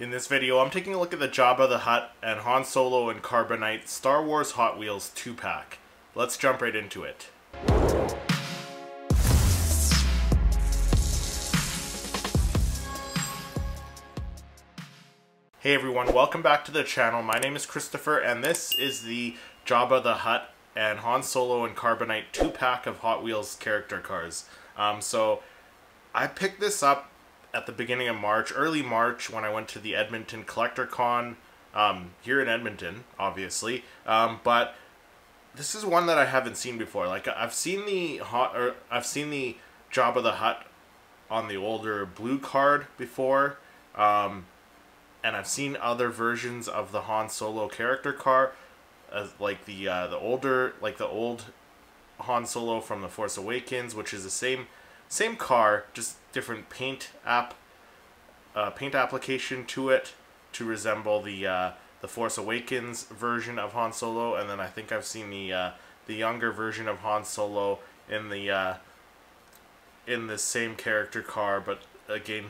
In this video, I'm taking a look at the Jabba the Hutt and Han Solo and Carbonite Star Wars Hot Wheels 2-pack. Let's jump right into it. Hey everyone, welcome back to the channel. My name is Christopher and this is the Jabba the Hutt and Han Solo and Carbonite 2-pack of Hot Wheels character cars. Um, so I picked this up at the beginning of March, early March, when I went to the Edmonton Collector Con um, here in Edmonton, obviously. Um, but this is one that I haven't seen before. Like I've seen the hot, or I've seen the Jabba the Hutt on the older blue card before. Um, and I've seen other versions of the Han Solo character car, like the uh, the older like the old Han Solo from the Force Awakens, which is the same same car, just different paint app uh, paint application to it to resemble the uh, the Force Awakens version of Han Solo, and then I think I've seen the uh, the younger version of Han Solo in the uh, in the same character car, but again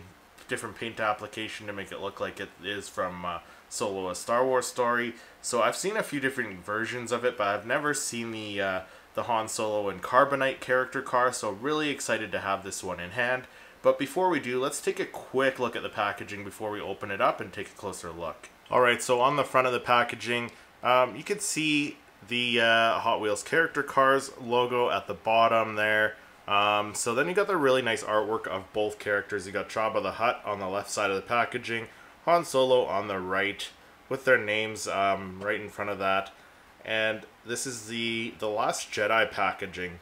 different paint application to make it look like it is from uh, Solo: A Star Wars Story. So I've seen a few different versions of it, but I've never seen the uh, the Han Solo and Carbonite character car. So really excited to have this one in hand. But before we do, let's take a quick look at the packaging before we open it up and take a closer look. Alright, so on the front of the packaging, um, you can see the uh, Hot Wheels character cars logo at the bottom there. Um, so then you got the really nice artwork of both characters. You got Jabba the Hutt on the left side of the packaging, Han Solo on the right, with their names um, right in front of that. And this is the the Last Jedi packaging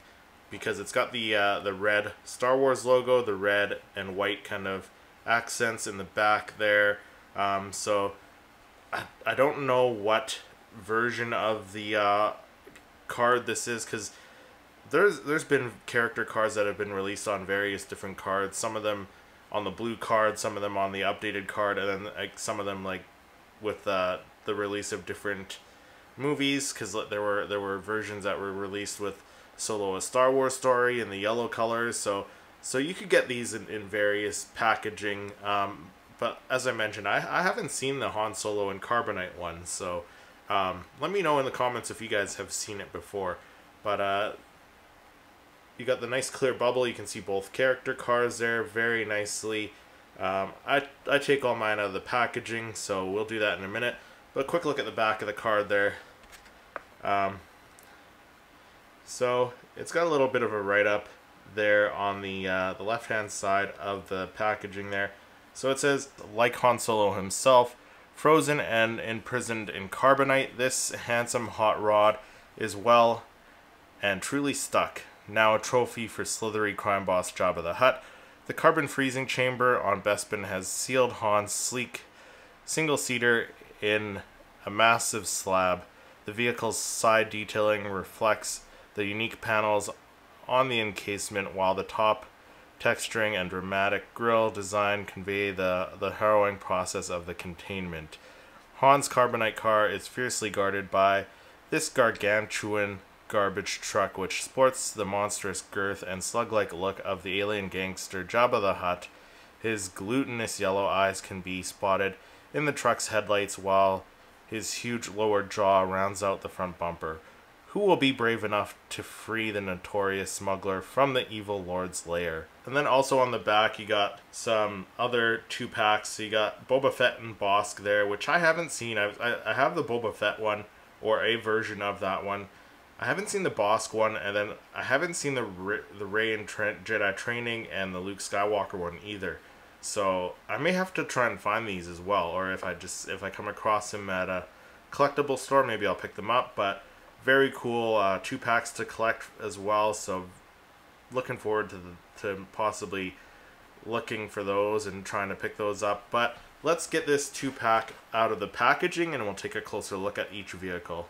because it's got the uh, the red Star Wars logo, the red and white kind of accents in the back there. Um, so I, I don't know what version of the uh, card this is because there's there's been character cards that have been released on various different cards. Some of them on the blue card, some of them on the updated card, and then like some of them like with uh, the release of different movies because there were there were versions that were released with Solo a Star Wars story in the yellow colors. So so you could get these in, in various packaging. Um, but as I mentioned, I, I haven't seen the Han Solo and Carbonite one. So um, let me know in the comments if you guys have seen it before. But uh, you got the nice clear bubble. You can see both character cars there very nicely. Um, I, I take all mine out of the packaging, so we'll do that in a minute. But a quick look at the back of the card there. Um, so it's got a little bit of a write-up there on the, uh, the left-hand side of the packaging there. So it says, like Han Solo himself, frozen and imprisoned in carbonite, this handsome hot rod is well and truly stuck now a trophy for slithery crime boss Jabba the Hutt. The carbon freezing chamber on Bespin has sealed Han's sleek single-seater in a massive slab. The vehicle's side detailing reflects the unique panels on the encasement while the top texturing and dramatic grille design convey the, the harrowing process of the containment. Han's carbonite car is fiercely guarded by this gargantuan garbage truck which sports the monstrous girth and slug-like look of the alien gangster Jabba the Hutt. His glutinous yellow eyes can be spotted in the truck's headlights while his huge lower jaw rounds out the front bumper. Who will be brave enough to free the notorious smuggler from the evil lord's lair? And then also on the back, you got some other two packs. So you got Boba Fett and Bossk there, which I haven't seen. I, I, I have the Boba Fett one, or a version of that one. I haven't seen the Bossk one, and then I haven't seen the the Rey and Trent Jedi Training and the Luke Skywalker one either. So I may have to try and find these as well, or if I just if I come across them at a collectible store, maybe I'll pick them up. But very cool, uh, two packs to collect as well. So looking forward to the, to possibly looking for those and trying to pick those up. But let's get this two pack out of the packaging, and we'll take a closer look at each vehicle.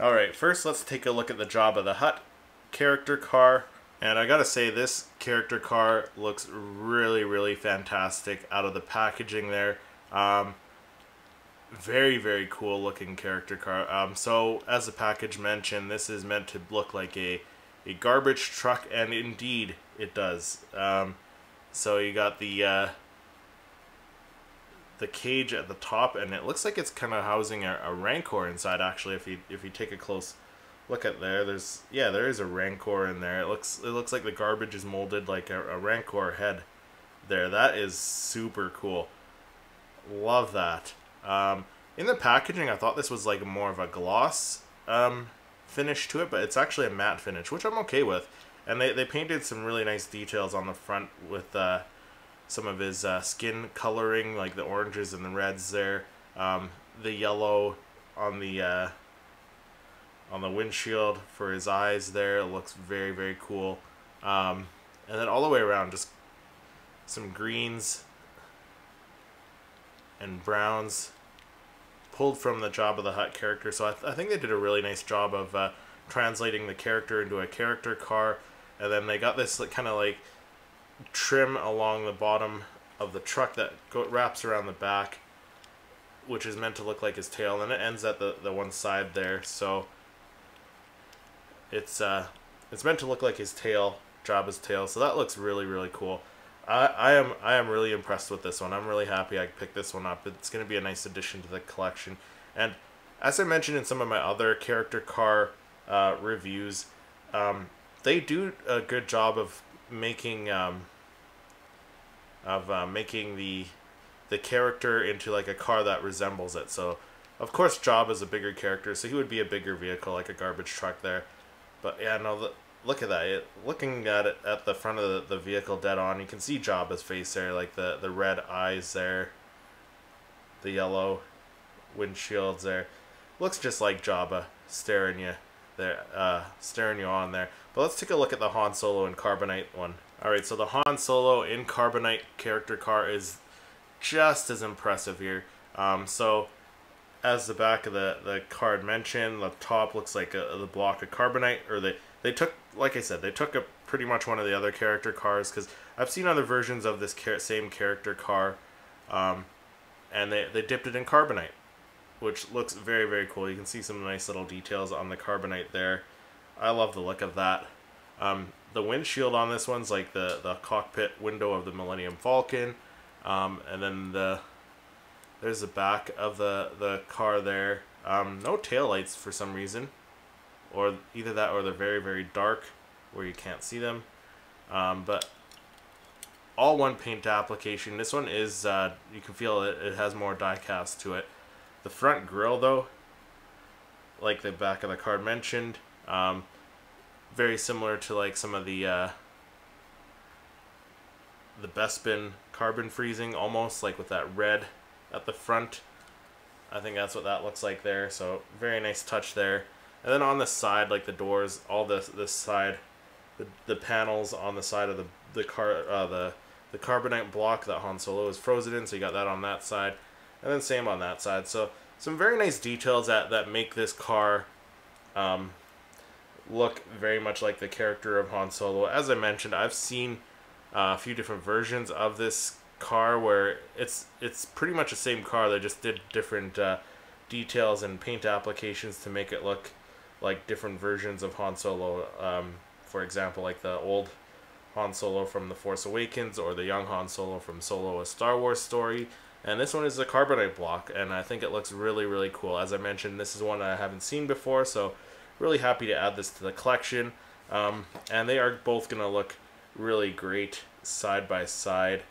Alright, first let's take a look at the Jabba the Hutt character car And I gotta say, this character car looks really, really fantastic out of the packaging there. Um, very, very cool looking character car. Um, so, as the package mentioned, this is meant to look like a, a garbage truck, and indeed it does. Um, so you got the uh, the cage at the top, and it looks like it's kind of housing a, a Rancor inside. Actually, if you if you take a close look at there, there's yeah, there is a Rancor in there. It looks it looks like the garbage is molded like a, a Rancor head. There, that is super cool. Love that. Um, in the packaging, I thought this was like more of a gloss um, finish to it, but it's actually a matte finish, which I'm okay with. And they, they painted some really nice details on the front with uh, some of his uh, skin coloring, like the oranges and the reds there. Um, the yellow on the uh, on the windshield for his eyes there. It looks very, very cool. Um, and then all the way around, just some greens and browns pulled from the Jabba the Hutt character. So I, th I think they did a really nice job of uh, translating the character into a character car. And then they got this like, kind of like trim along the bottom of the truck that go, wraps around the back, which is meant to look like his tail. And it ends at the, the one side there. So it's uh, it's meant to look like his tail, Jabba's tail. So that looks really really cool. I, I am I am really impressed with this one. I'm really happy I picked this one up. It's going to be a nice addition to the collection. And as I mentioned in some of my other character car uh, reviews, um, they do a good job of making um, of uh, making the the character into like a car that resembles it. So, of course, Jabba is a bigger character, so he would be a bigger vehicle, like a garbage truck there. But yeah, no, look at that. It, looking at it at the front of the, the vehicle dead on, you can see Jabba's face there, like the, the red eyes there, the yellow windshields there. Looks just like Jabba staring you there, uh, staring you on there. But let's take a look at the Han Solo in Carbonite one. Alright, so the Han Solo in Carbonite character car is just as impressive here. Um, so as the back of the, the card mentioned, the top looks like a, the block of carbonite, or they, they took, like I said, they took a pretty much one of the other character cars, because I've seen other versions of this char same character car, um, and they, they dipped it in carbonite, which looks very, very cool. You can see some nice little details on the carbonite there. I love the look of that. Um, the windshield on this one's like the, the cockpit window of the Millennium Falcon, um, and then the there's the back of the, the car there. Um, no tail lights for some reason. Or either that or they're very, very dark where you can't see them. Um, but all one paint application. This one is, uh, you can feel it, it has more die cast to it. The front grille though, like the back of the card mentioned, um, very similar to like some of the uh, the Bespin carbon freezing almost like with that red at the front. I think that's what that looks like there. So very nice touch there. And then on the side, like the doors, all this this side, the, the panels on the side of the the car uh, the the carbonite block that Han Solo is frozen in. So you got that on that side, and then same on that side. So some very nice details that that make this car um, look very much like the character of Han Solo. As I mentioned, I've seen uh, a few different versions of this car where it's it's pretty much the same car. They just did different uh, details and paint applications to make it look like different versions of Han Solo. Um, for example, like the old Han Solo from The Force Awakens or the young Han Solo from Solo: A Star Wars Story. And this one is a carbonite block, and I think it looks really, really cool. As I mentioned, this is one I haven't seen before, so really happy to add this to the collection. Um, and they are both going to look really great side by side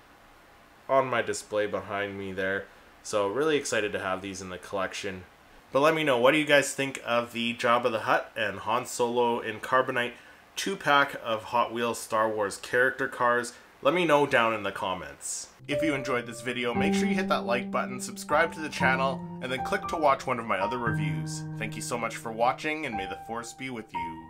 on my display behind me there. So really excited to have these in the collection. But let me know, what do you guys think of the Jabba the Hutt and Han Solo in Carbonite 2-pack of Hot Wheels Star Wars character cars? Let me know down in the comments. If you enjoyed this video, make sure you hit that like button, subscribe to the channel, and then click to watch one of my other reviews. Thank you so much for watching, and may the Force be with you.